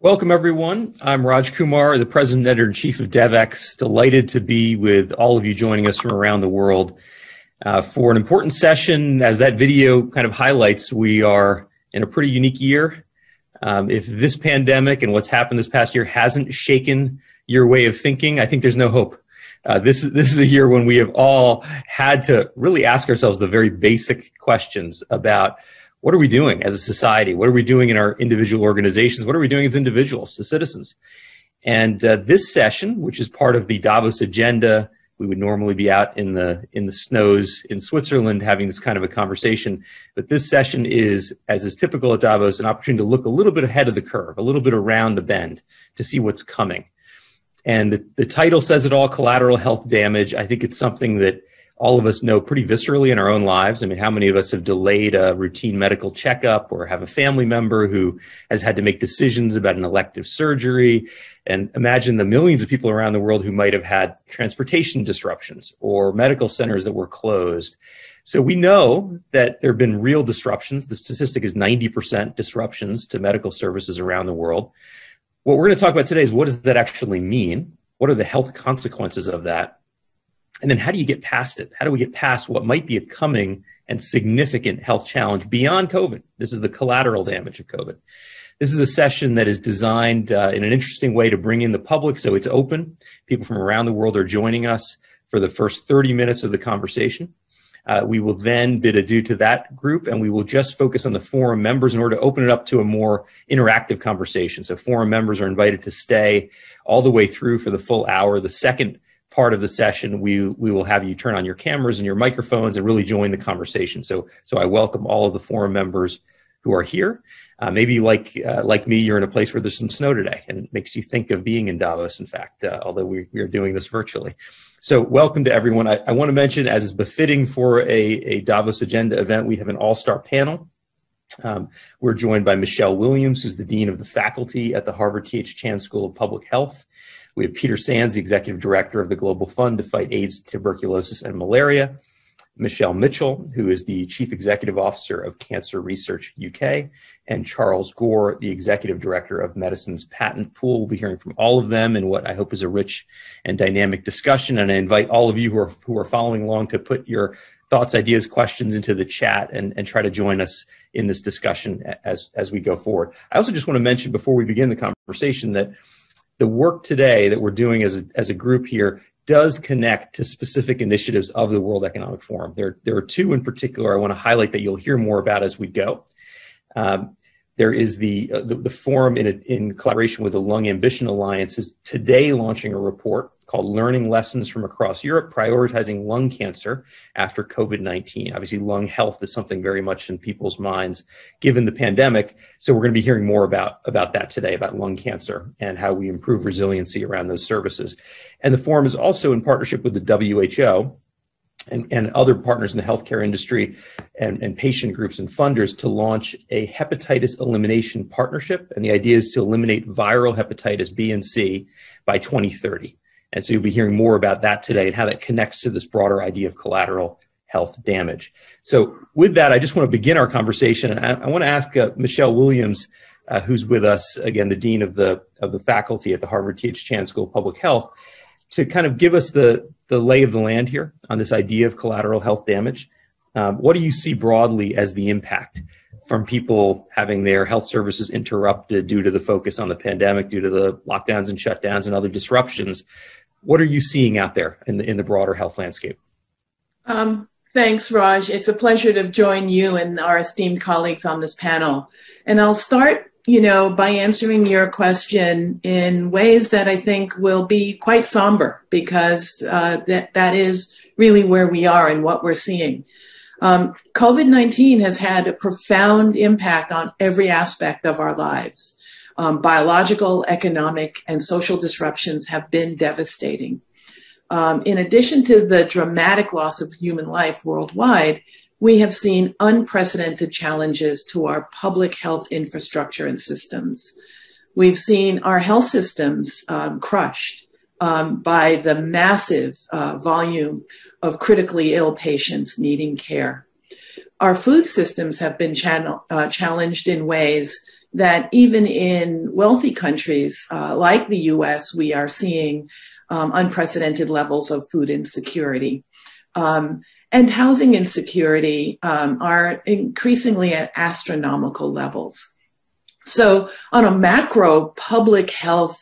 Welcome, everyone. I'm Raj Kumar, the President Editor in Chief of Devex. Delighted to be with all of you joining us from around the world uh, for an important session. As that video kind of highlights, we are in a pretty unique year. Um, if this pandemic and what's happened this past year hasn't shaken your way of thinking, I think there's no hope. Uh, this is this is a year when we have all had to really ask ourselves the very basic questions about what are we doing as a society? What are we doing in our individual organizations? What are we doing as individuals, as citizens? And uh, this session, which is part of the Davos agenda, we would normally be out in the in the snows in Switzerland having this kind of a conversation. But this session is, as is typical at Davos, an opportunity to look a little bit ahead of the curve, a little bit around the bend to see what's coming. And the, the title says it all: collateral health damage. I think it's something that all of us know pretty viscerally in our own lives. I mean, how many of us have delayed a routine medical checkup or have a family member who has had to make decisions about an elective surgery? And imagine the millions of people around the world who might have had transportation disruptions or medical centers that were closed. So we know that there have been real disruptions. The statistic is 90% disruptions to medical services around the world. What we're going to talk about today is what does that actually mean? What are the health consequences of that? And then how do you get past it? How do we get past what might be a coming and significant health challenge beyond COVID? This is the collateral damage of COVID. This is a session that is designed uh, in an interesting way to bring in the public. So it's open. People from around the world are joining us for the first 30 minutes of the conversation. Uh, we will then bid adieu to that group and we will just focus on the forum members in order to open it up to a more interactive conversation. So forum members are invited to stay all the way through for the full hour. The second part of the session, we we will have you turn on your cameras and your microphones and really join the conversation. So so I welcome all of the forum members who are here. Uh, maybe like uh, like me, you're in a place where there's some snow today, and it makes you think of being in Davos. In fact, uh, although we, we are doing this virtually. So welcome to everyone. I, I want to mention, as is befitting for a, a Davos Agenda event, we have an all-star panel. Um, we're joined by Michelle Williams, who's the Dean of the Faculty at the Harvard T.H. Chan School of Public Health. We have Peter Sands, the executive director of the Global Fund to fight AIDS, tuberculosis, and malaria. Michelle Mitchell, who is the chief executive officer of Cancer Research UK, and Charles Gore, the executive director of Medicines Patent Pool. We'll be hearing from all of them in what I hope is a rich and dynamic discussion. And I invite all of you who are who are following along to put your thoughts, ideas, questions into the chat and, and try to join us in this discussion as, as we go forward. I also just want to mention before we begin the conversation that the work today that we're doing as a, as a group here does connect to specific initiatives of the World Economic Forum. There, there are two in particular I want to highlight that you'll hear more about as we go. Um, there is the, uh, the, the, forum in, a, in collaboration with the Lung Ambition Alliance is today launching a report called Learning Lessons from Across Europe, Prioritizing Lung Cancer After COVID-19. Obviously, lung health is something very much in people's minds given the pandemic. So we're going to be hearing more about, about that today, about lung cancer and how we improve resiliency around those services. And the forum is also in partnership with the WHO and, and other partners in the healthcare industry and, and patient groups and funders to launch a hepatitis elimination partnership. And the idea is to eliminate viral hepatitis B and C by 2030. And so you'll be hearing more about that today and how that connects to this broader idea of collateral health damage. So with that, I just want to begin our conversation. And I, I want to ask uh, Michelle Williams, uh, who's with us, again, the Dean of the, of the faculty at the Harvard T.H. Chan School of Public Health, to kind of give us the, the lay of the land here on this idea of collateral health damage. Um, what do you see broadly as the impact from people having their health services interrupted due to the focus on the pandemic, due to the lockdowns and shutdowns and other disruptions? What are you seeing out there in the, in the broader health landscape? Um, thanks, Raj. It's a pleasure to join you and our esteemed colleagues on this panel. And I'll start you know, by answering your question in ways that I think will be quite somber because uh, that, that is really where we are and what we're seeing. Um, COVID 19 has had a profound impact on every aspect of our lives. Um, biological, economic, and social disruptions have been devastating. Um, in addition to the dramatic loss of human life worldwide, we have seen unprecedented challenges to our public health infrastructure and systems. We've seen our health systems um, crushed um, by the massive uh, volume of critically ill patients needing care. Our food systems have been channel, uh, challenged in ways that even in wealthy countries uh, like the US, we are seeing um, unprecedented levels of food insecurity. Um, and housing insecurity um, are increasingly at astronomical levels. So, on a macro public health,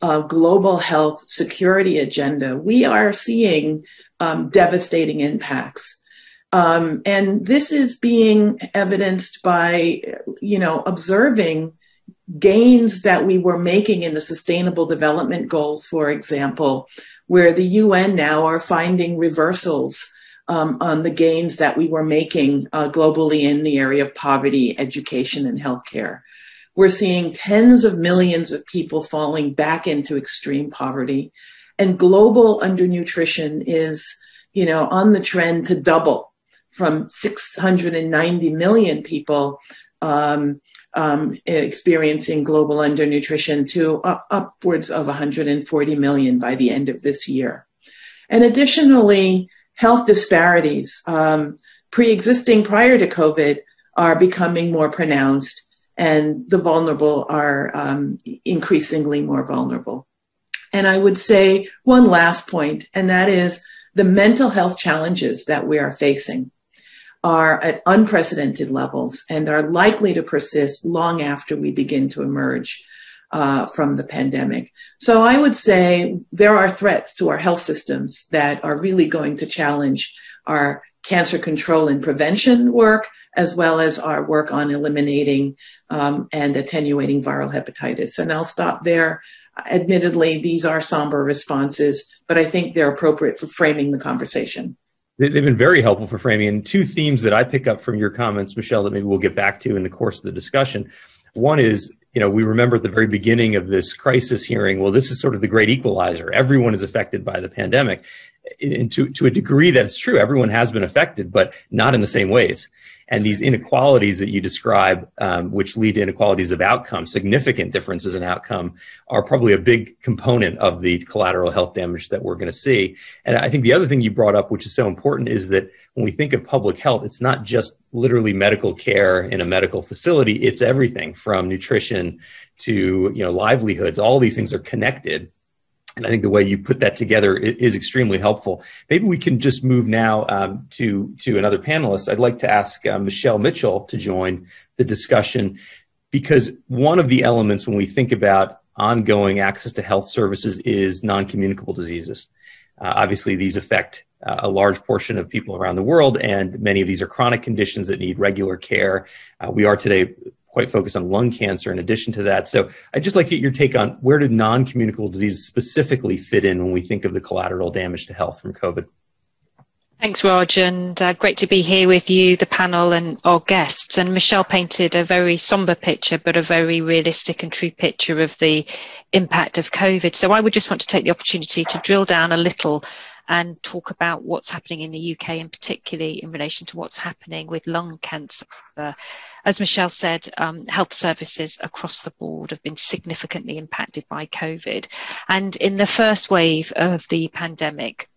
uh, global health security agenda, we are seeing um, devastating impacts. Um, and this is being evidenced by, you know, observing gains that we were making in the Sustainable Development Goals, for example, where the UN now are finding reversals um, on the gains that we were making uh, globally in the area of poverty, education, and healthcare. We're seeing tens of millions of people falling back into extreme poverty, and global undernutrition is, you know, on the trend to double from 690 million people um, um, experiencing global undernutrition to uh, upwards of 140 million by the end of this year. And additionally, health disparities um, pre-existing prior to COVID are becoming more pronounced, and the vulnerable are um, increasingly more vulnerable. And I would say one last point, and that is the mental health challenges that we are facing are at unprecedented levels and are likely to persist long after we begin to emerge uh, from the pandemic. So I would say there are threats to our health systems that are really going to challenge our cancer control and prevention work, as well as our work on eliminating um, and attenuating viral hepatitis. And I'll stop there. Admittedly, these are somber responses, but I think they're appropriate for framing the conversation. They've been very helpful for framing. And two themes that I pick up from your comments, Michelle, that maybe we'll get back to in the course of the discussion. One is, you know, we remember at the very beginning of this crisis hearing, well, this is sort of the great equalizer. Everyone is affected by the pandemic. And to, to a degree, that's true. Everyone has been affected, but not in the same ways. And these inequalities that you describe, um, which lead to inequalities of outcome, significant differences in outcome, are probably a big component of the collateral health damage that we're going to see. And I think the other thing you brought up, which is so important, is that when we think of public health, it's not just literally medical care in a medical facility. It's everything from nutrition to you know livelihoods. All these things are connected. And I think the way you put that together is, extremely helpful. Maybe we can just move now um, to to another panelist. I'd like to ask uh, Michelle Mitchell to join the discussion because one of the elements when we think about ongoing access to health services is non-communicable diseases. Uh, obviously, these affect uh, a large portion of people around the world, and many of these are chronic conditions that need regular care. Uh, we are today quite focused on lung cancer in addition to that. So I'd just like to get your take on where do non-communicable diseases specifically fit in when we think of the collateral damage to health from COVID? Thanks, Raj, and uh, great to be here with you, the panel, and our guests. And Michelle painted a very somber picture, but a very realistic and true picture of the impact of COVID. So I would just want to take the opportunity to drill down a little and talk about what's happening in the UK and particularly in relation to what's happening with lung cancer. As Michelle said, um, health services across the board have been significantly impacted by COVID. And in the first wave of the pandemic,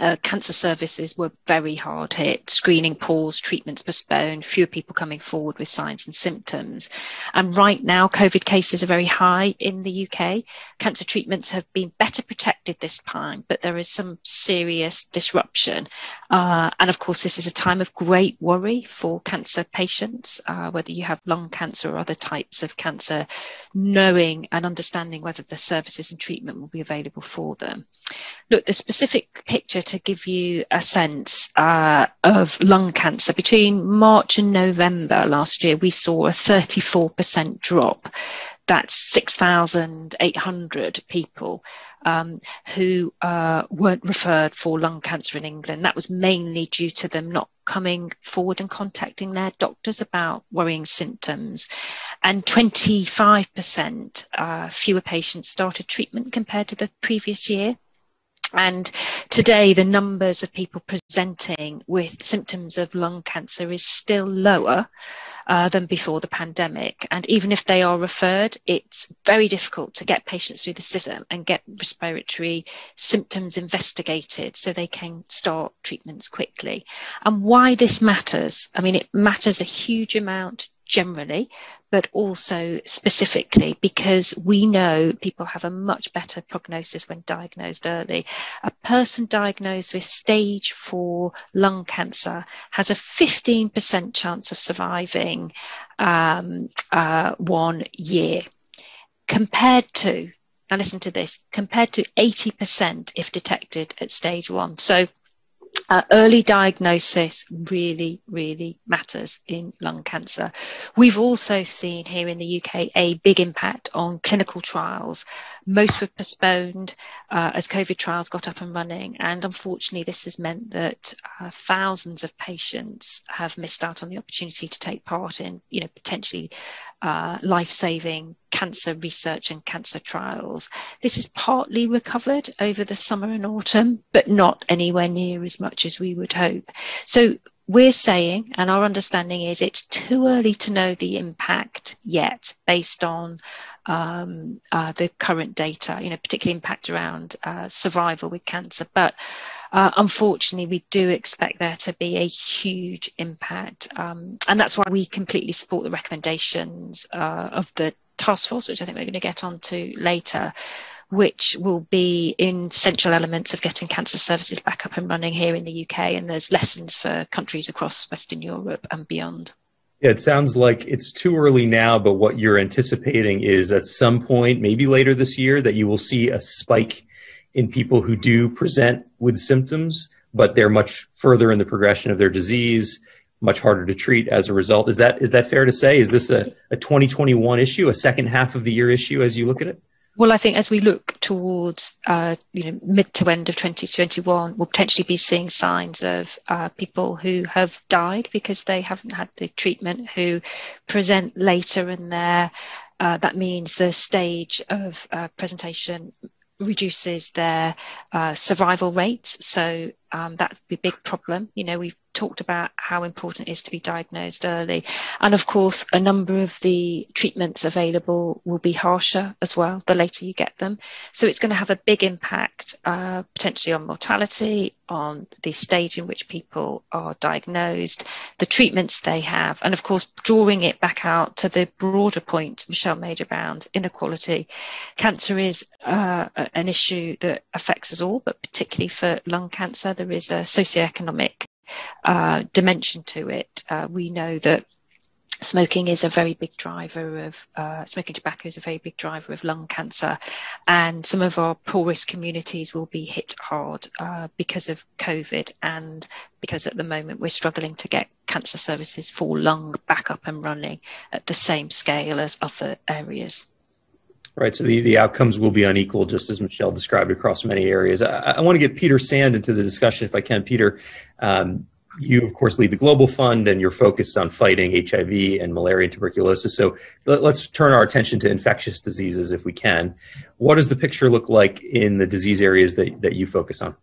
uh, cancer services were very hard hit. Screening paused, treatments postponed, fewer people coming forward with signs and symptoms. And right now, COVID cases are very high in the UK. Cancer treatments have been better protected this time, but there is some serious disruption. Uh, and of course, this is a time of great worry for cancer patients, uh, whether you have lung cancer or other types of cancer, knowing and understanding whether the services and treatment will be available for them. Look, the specific picture to give you a sense uh, of lung cancer, between March and November last year, we saw a 34% drop. That's 6,800 people um, who uh, weren't referred for lung cancer in England. That was mainly due to them not coming forward and contacting their doctors about worrying symptoms. And 25% uh, fewer patients started treatment compared to the previous year. And today, the numbers of people presenting with symptoms of lung cancer is still lower uh, than before the pandemic. And even if they are referred, it's very difficult to get patients through the system and get respiratory symptoms investigated so they can start treatments quickly. And why this matters, I mean, it matters a huge amount generally, but also specifically because we know people have a much better prognosis when diagnosed early. A person diagnosed with stage four lung cancer has a 15% chance of surviving um, uh, one year compared to now listen to this compared to 80% if detected at stage one so uh, early diagnosis really, really matters in lung cancer. We've also seen here in the UK a big impact on clinical trials. Most were postponed uh, as COVID trials got up and running, and unfortunately, this has meant that uh, thousands of patients have missed out on the opportunity to take part in, you know, potentially uh, life-saving cancer research and cancer trials. This is partly recovered over the summer and autumn, but not anywhere near as much as we would hope. So we're saying, and our understanding is, it's too early to know the impact yet, based on um, uh, the current data. You know, particularly impact around uh, survival with cancer, but. Uh, unfortunately, we do expect there to be a huge impact. Um, and that's why we completely support the recommendations uh, of the task force, which I think we're going to get onto later, which will be in central elements of getting cancer services back up and running here in the UK. And there's lessons for countries across Western Europe and beyond. Yeah, it sounds like it's too early now, but what you're anticipating is at some point, maybe later this year, that you will see a spike in people who do present with symptoms, but they're much further in the progression of their disease much harder to treat as a result. Is that is that fair to say? Is this a, a 2021 issue, a second half of the year issue as you look at it? Well, I think as we look towards uh, you know mid to end of 2021, we'll potentially be seeing signs of uh, people who have died because they haven't had the treatment, who present later in their. Uh, that means the stage of uh, presentation reduces their uh, survival rates. So um, that would be a big problem. You know, we've talked about how important it is to be diagnosed early. And of course, a number of the treatments available will be harsher as well the later you get them. So it's going to have a big impact uh, potentially on mortality, on the stage in which people are diagnosed, the treatments they have, and of course, drawing it back out to the broader point Michelle made around inequality. Cancer is uh, an issue that affects us all, but particularly for lung cancer, there is a socioeconomic uh, dimension to it. Uh, we know that smoking is a very big driver of uh, smoking tobacco is a very big driver of lung cancer and some of our poorest communities will be hit hard uh, because of covid and because at the moment we're struggling to get cancer services for lung back up and running at the same scale as other areas Right. So the, the outcomes will be unequal, just as Michelle described across many areas. I, I want to get Peter Sands into the discussion if I can. Peter, um, you, of course, lead the Global Fund and you're focused on fighting HIV and malaria and tuberculosis. So let, us turn our attention to infectious diseases if we can. What does the picture look like in the disease areas that, that you focus on?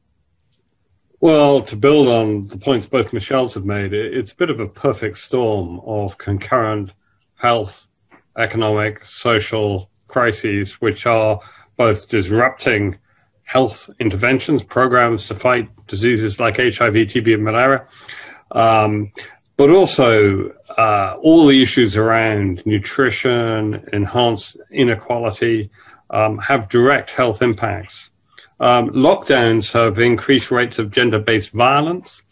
Well, to build on the points both Michelle's have made, it's a bit of a perfect storm of concurrent health, economic, social, crises, which are both disrupting health interventions, programs to fight diseases like HIV, TB, and malaria, um, but also uh, all the issues around nutrition, enhanced inequality, um, have direct health impacts. Um, lockdowns have increased rates of gender based violence.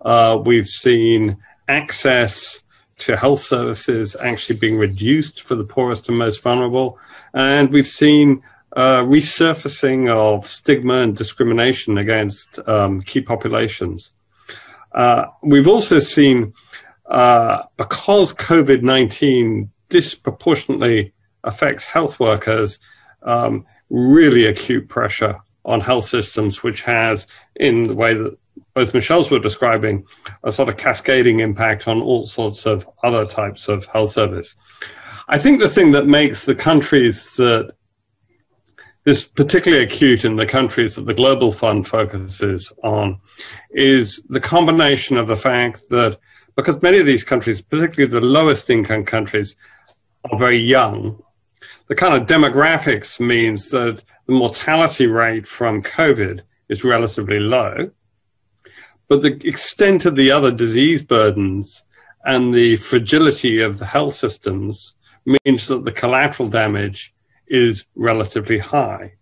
Uh, we've seen access to health services actually being reduced for the poorest and most vulnerable. And we've seen uh, resurfacing of stigma and discrimination against um, key populations. Uh, we've also seen, uh, because COVID 19 disproportionately affects health workers, um, really acute pressure on health systems, which has, in the way that both Michelle's were describing, a sort of cascading impact on all sorts of other types of health service. I think the thing that makes the countries that this particularly acute in the countries that the Global Fund focuses on is the combination of the fact that because many of these countries, particularly the lowest income countries, are very young, the kind of demographics means that the mortality rate from COVID is relatively low. But the extent of the other disease burdens and the fragility of the health systems means that the collateral damage is relatively high.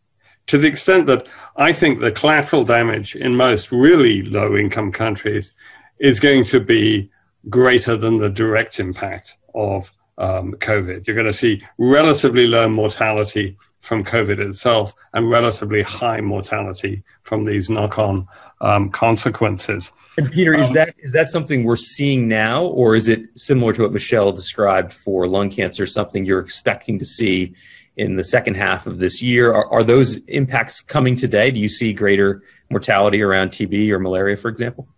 To the extent that I think the collateral damage in most really low income countries is going to be greater than the direct impact of um, COVID. You're going to see relatively low mortality from COVID itself and relatively high mortality from these knock on um, consequences. And Peter, is um, that is that something we're seeing now, or is it similar to what Michelle described for lung cancer? Something you're expecting to see in the second half of this year? Are, are those impacts coming today? Do you see greater mortality around TB or malaria, for example?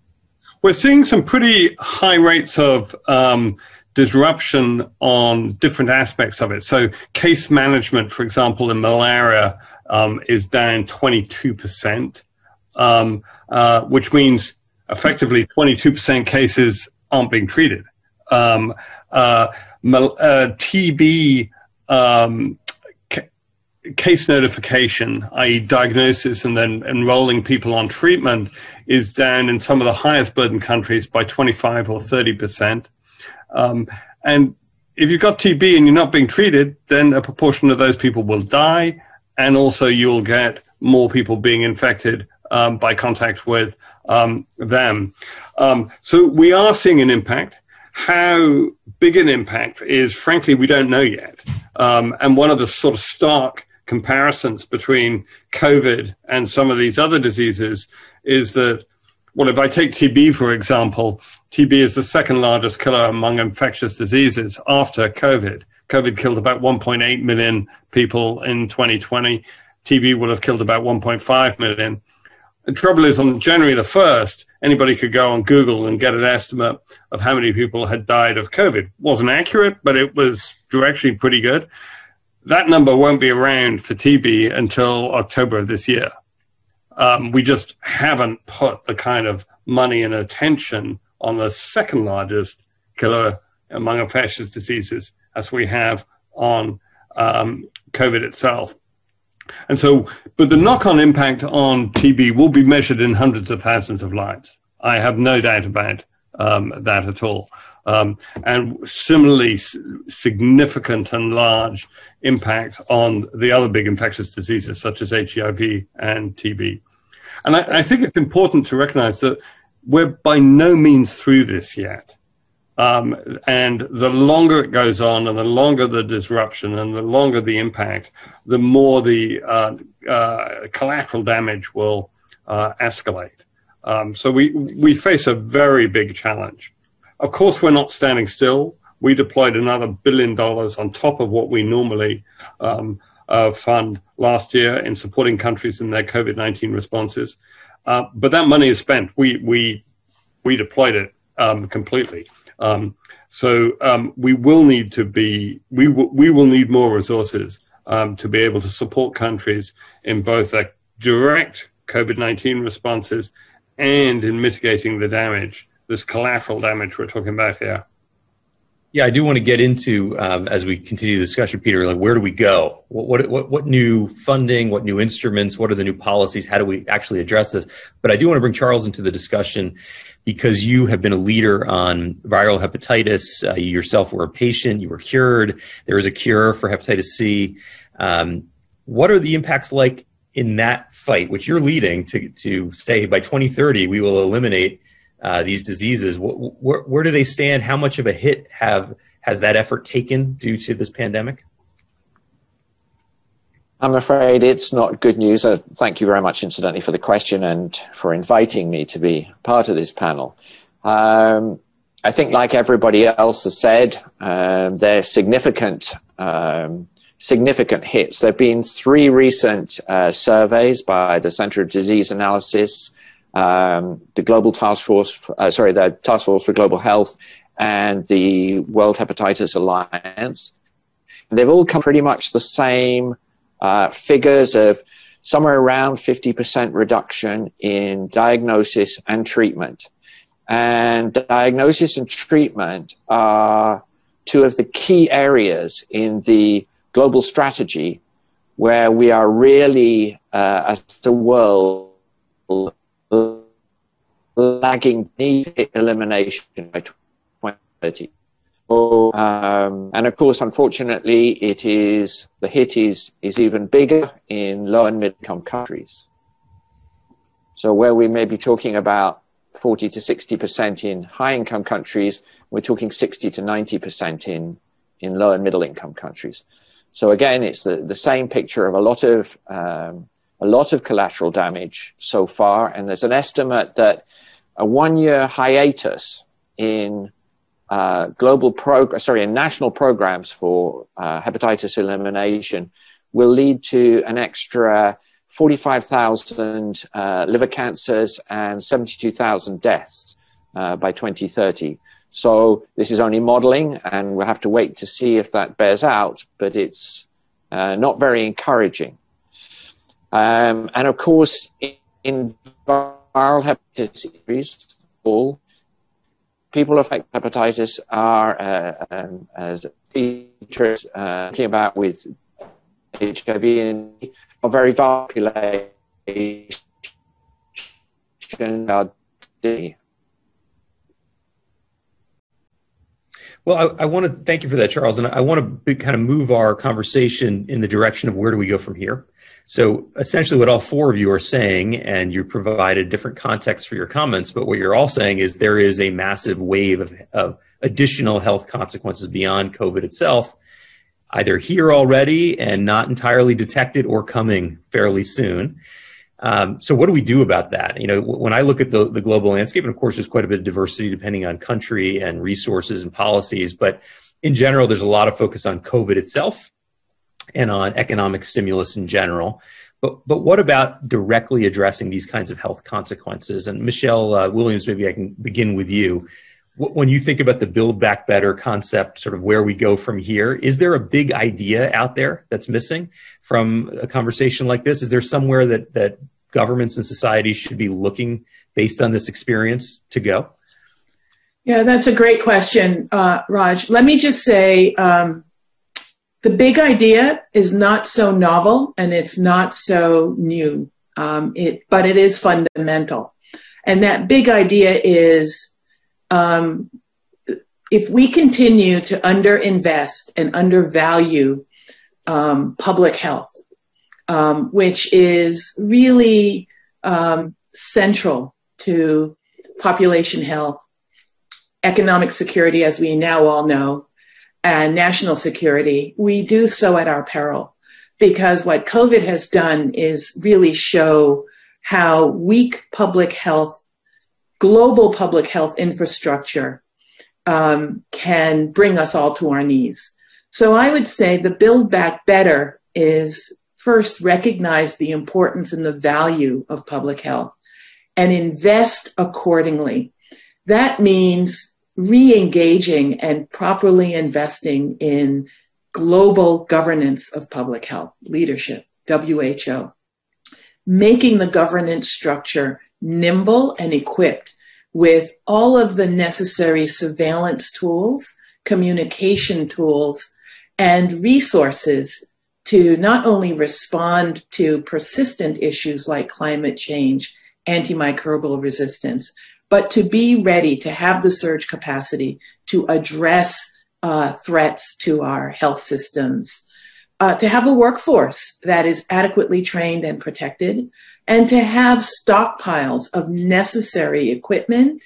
We're seeing some pretty high rates of um, disruption on different aspects of it. So, case management, for example, in malaria um, is down 22%, um, uh, which means effectively 22% cases aren't being treated. Um, uh, uh, TB um, ca- case notification, i.e., diagnosis and then enrolling people on treatment, is down in some of the highest burden countries by 25 or 30%. Um, and if you've got TB and you're not being treated, then a proportion of those people will die, and also you'll get more people being infected um, by contact with um, them. Um, so we are seeing an impact. How big an impact is, frankly, we don't know yet. Um, and one of the sort of stark comparisons between COVID and some of these other diseases is that, well, if I take TB, for example, TB is the second largest killer among infectious diseases after COVID. COVID killed about 1.8 million people in 2020. TB would have killed about 1.5 million. The trouble is, on January the 1st, anybody could go on Google and get an estimate of how many people had died of COVID. Wasn't accurate, but it was directionally pretty good. That number won't be around for TB until October of this year. Um, we just haven't put the kind of money and attention on the second largest killer among infectious diseases as we have on um, COVID itself. And so, but the knock on impact on TB will be measured in hundreds of thousands of lives. I have no doubt about um, that at all. Um, and similarly, significant and large impact on the other big infectious diseases such as HIV and TB. And I, I think it's important to recognize that we're by no means through this yet. Um, and the longer it goes on, and the longer the disruption, and the longer the impact, the more the uh, uh, collateral damage will uh, escalate. Um, so we we face a very big challenge. Of course, we're not standing still. We deployed another billion dollars on top of what we normally um, uh, fund last year in supporting countries in their COVID nineteen responses. Uh, but that money is spent. We we we deployed it um, completely. Um, so um, we will need to be we w- we will need more resources um, to be able to support countries in both their direct COVID nineteen responses and in mitigating the damage, this collateral damage we're talking about here. Yeah, I do want to get into um, as we continue the discussion, Peter. Like, where do we go? What, what what new funding? What new instruments? What are the new policies? How do we actually address this? But I do want to bring Charles into the discussion because you have been a leader on viral hepatitis. Uh, you yourself were a patient. You were cured. There is a cure for hepatitis C. Um, what are the impacts like in that fight, which you're leading to to say by 2030 we will eliminate uh, these diseases. Wh- wh- where do they stand? How much of a hit have has that effort taken due to this pandemic? I'm afraid it's not good news. Uh, thank you very much, incidentally, for the question and for inviting me to be part of this panel. Um, I think, like everybody else has said, um, there's significant um, significant hits. There have been three recent uh, surveys by the Center of Disease Analysis um, the Global Task Force, uh, sorry, the Task Force for Global Health, and the World Hepatitis Alliance. they've all come pretty much the same uh, figures of somewhere around 50% reduction in diagnosis and treatment. And diagnosis and treatment are two of the key areas in the global strategy where we are really, uh, as a world, lagging need elimination by 2030. Oh, um, and of course, unfortunately, it is the hit is is even bigger in low and mid income countries. So where we may be talking about 40 to 60 percent in high income countries, we're talking 60 to 90 percent in in low and middle income countries. So again, it's the, the same picture of a lot of um, a lot of collateral damage so far, and there's an estimate that a one year hiatus in uh, global progress, sorry, in national programs for uh, hepatitis elimination will lead to an extra 45,000 uh, liver cancers and 72,000 deaths uh, by 2030. So this is only modeling, and we'll have to wait to see if that bears out, but it's uh, not very encouraging. Um, and of course, in, in viral hepatitis, all people affected hepatitis are, uh, um, as Peter is uh, talking about with HIV, and are very population. Well, I, I, want to thank you for that, Charles, and I want to be, kind of move our conversation in the direction of where do we go from here. So essentially what all four of you are saying, and you provided different context for your comments, but what you're all saying is there is a massive wave of, of additional health consequences beyond COVID itself, either here already and not entirely detected or coming fairly soon. Um, so what do we do about that? You know, when I look at the, the global landscape, and of course there's quite a bit of diversity depending on country and resources and policies, but in general, there's a lot of focus on COVID itself and on economic stimulus in general. But, but what about directly addressing these kinds of health consequences? And Michelle uh, Williams, maybe I can begin with you. When you think about the Build Back Better concept, sort of where we go from here, is there a big idea out there that's missing from a conversation like this? Is there somewhere that, that governments and societies should be looking based on this experience to go? Yeah, that's a great question, uh, Raj. Let me just say um, the big idea is not so novel and it's not so new, um, it, but it is fundamental. And that big idea is um, if we continue to underinvest and undervalue um, public health, um, which is really um, central to population health, economic security, as we now all know, and national security, we do so at our peril because what COVID has done is really show how weak public health, global public health infrastructure um, can bring us all to our knees. So I would say the Build Back Better is first recognize the importance and the value of public health and invest accordingly. That means re-engaging and properly investing in global governance of public health leadership who making the governance structure nimble and equipped with all of the necessary surveillance tools communication tools and resources to not only respond to persistent issues like climate change antimicrobial resistance but to be ready to have the surge capacity to address uh, threats to our health systems, uh, to have a workforce that is adequately trained and protected, and to have stockpiles of necessary equipment,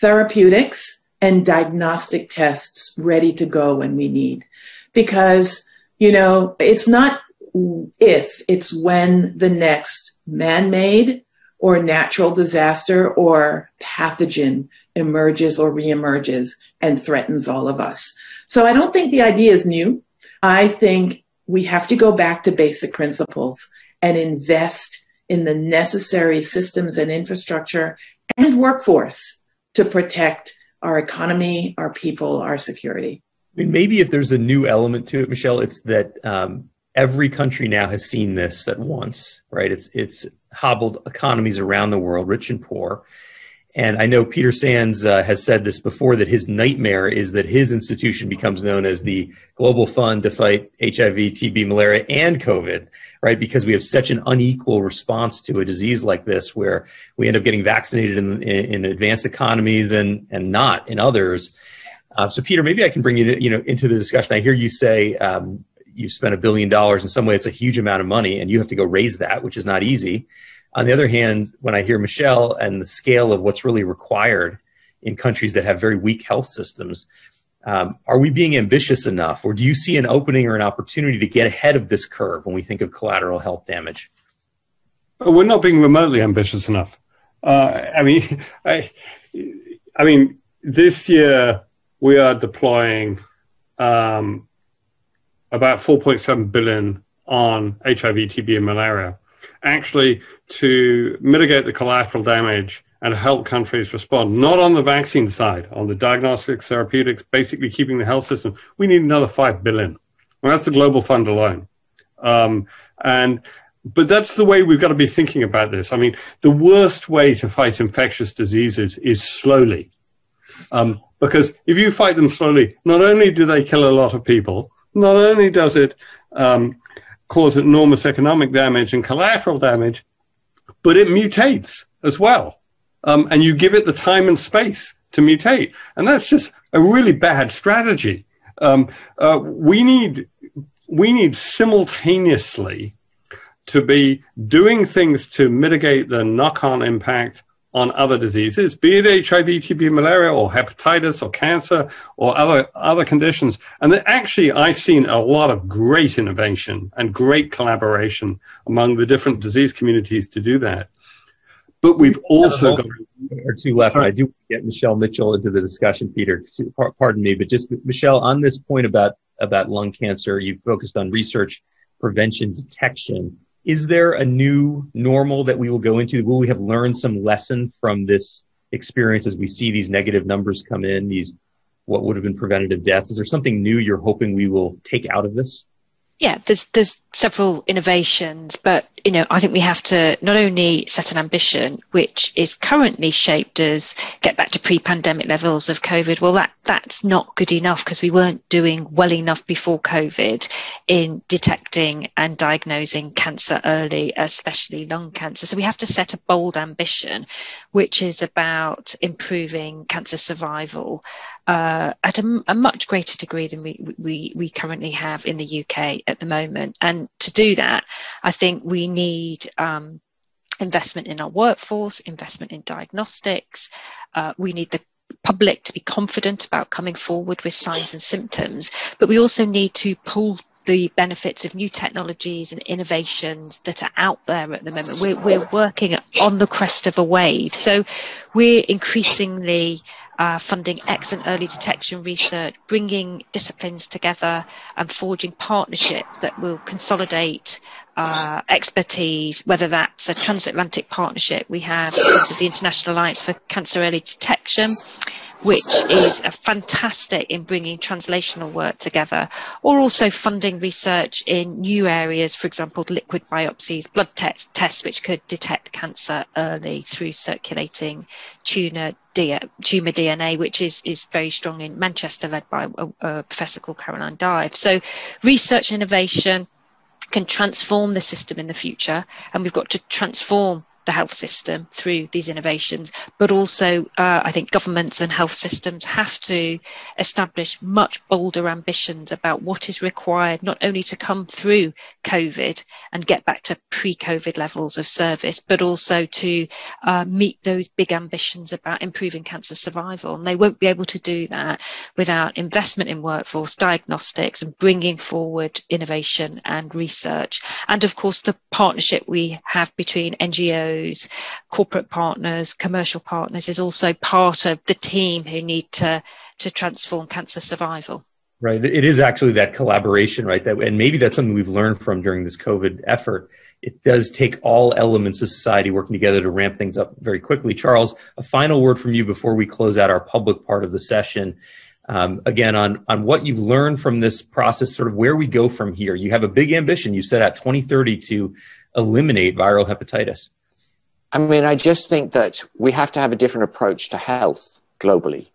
therapeutics, and diagnostic tests ready to go when we need. Because, you know, it's not if, it's when the next man made or natural disaster or pathogen emerges or reemerges and threatens all of us. So I don't think the idea is new. I think we have to go back to basic principles and invest in the necessary systems and infrastructure and workforce to protect our economy, our people, our security. I mean, maybe if there's a new element to it, Michelle, it's that um, every country now has seen this at once, right? It's it's hobbled economies around the world, rich and poor. And I know Peter Sands uh, has said this before that his nightmare is that his institution becomes known as the Global Fund to fight HIV, TB, malaria, and COVID, right? Because we have such an unequal response to a disease like this, where we end up getting vaccinated in, in, in advanced economies and and not in others. Uh, so, Peter, maybe I can bring you, to, you know, into the discussion. I hear you say um, you spent a billion dollars. In some way, it's a huge amount of money, and you have to go raise that, which is not easy. On the other hand, when I hear Michelle and the scale of what's really required in countries that have very weak health systems, um, are we being ambitious enough, or do you see an opening or an opportunity to get ahead of this curve when we think of collateral health damage? We're not being remotely ambitious enough. Uh, I mean, I, I mean, this year we are deploying um, about 4.7 billion on HIV, TB, and malaria, actually to mitigate the collateral damage and help countries respond, not on the vaccine side, on the diagnostics, therapeutics, basically keeping the health system. We need another 5 billion. Well, that's the global fund alone. Um, and but that's the way we've got to be thinking about this. I mean, the worst way to fight infectious diseases is slowly. Um, because if you fight them slowly, not only do they kill a lot of people, not only does it um, cause enormous economic damage and collateral damage, but it mutates as well. Um, and you give it the time and space to mutate. And that's just a really bad strategy. Um, uh, we need we need simultaneously to be doing things to mitigate the knock-on impact on other diseases, be it HIV, TB, malaria, or hepatitis, or cancer, or other other conditions. And that actually, I've seen a lot of great innovation and great collaboration among the different disease communities to do that. But we've also got or two left. I do get Michelle Mitchell into the discussion, Peter. Pardon me, but just Michelle on this point about about lung cancer, you focused on research, prevention, detection. Is there a new normal that we will go into? Will we have learned some lesson from this experience as we see these negative numbers come in? These what would have been preventative deaths? Is there something new you're hoping we will take out of this? Yeah, there's there's several innovations, but you know, I think we have to not only set an ambition, which is currently shaped as get back to pre-pandemic levels of COVID. Well, that that's not good enough because we weren't doing well enough before COVID in detecting and diagnosing cancer early, especially lung cancer. So we have to set a bold ambition, which is about improving cancer survival uh, at a, a, much greater degree than we, we we currently have in the UK at the moment. And to do that, I think we need um, investment in our workforce, investment in diagnostics. Uh, we need the public to be confident about coming forward with signs and symptoms, but we also need to pull the benefits of new technologies and innovations that are out there at the moment. We're, we're working on the crest of a wave. So we're increasingly uh, funding excellent early detection research, bringing disciplines together and forging partnerships that will consolidate uh, expertise, whether that's a transatlantic partnership we have the International Alliance for Cancer Early Detection, which is fantastic in bringing translational work together, or also funding research in new areas, for example, liquid biopsies, blood tests, tests which could detect cancer early through circulating tumor, tumor DNA, which is, is very strong in Manchester, led by a, a professor called Caroline Dive. So, research innovation can transform the system in the future, and we've got to transform the health system through these innovations, but also uh, I think governments and health systems have to establish much bolder ambitions about what is required not only to come through COVID and get back to pre COVID levels of service, but also to uh, meet those big ambitions about improving cancer survival. And they won't be able to do that without investment in workforce, diagnostics, and bringing forward innovation and research. And of course, the partnership we have between NGOs corporate partners, commercial partners is also part of the team who need to to transform cancer survival. Right. It is actually that collaboration, right? That and maybe that's something we've learned from during this COVID effort. It does take all elements of society working together to ramp things up very quickly. Charles, a final word from you before we close out our public part of the session. Um, again, on on what you've learned from this process, sort of where we go from here. You have a big ambition. You set out 2030 to eliminate viral hepatitis. I mean, I just think that we have to have a different approach to health globally.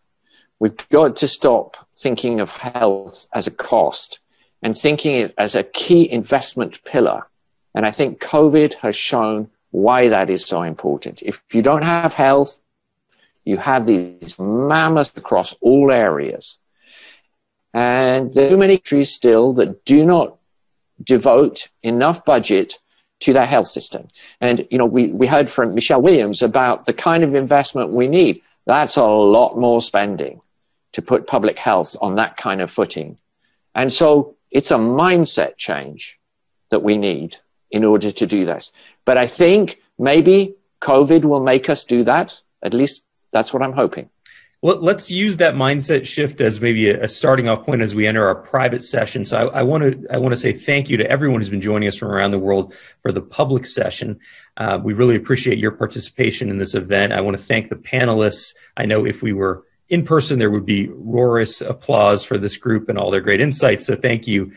We've got to stop thinking of health as a cost and thinking it as a key investment pillar. And I think COVID has shown why that is so important. If you don't have health, you have these mammoths across all areas. And there are too many countries still that do not devote enough budget to their health system. And, you know, we, we heard from Michelle Williams about the kind of investment we need. That's a lot more spending to put public health on that kind of footing. And so it's a mindset change that we need in order to do this. But I think maybe COVID will make us do that. At least that's what I'm hoping. Well, let's use that mindset shift as maybe a, starting off point as we enter our private session. So I, I want to I want to say thank you to everyone who's been joining us from around the world for the public session. Uh, we really appreciate your participation in this event. I want to thank the panelists. I know if we were in person, there would be roarous applause for this group and all their great insights. So thank you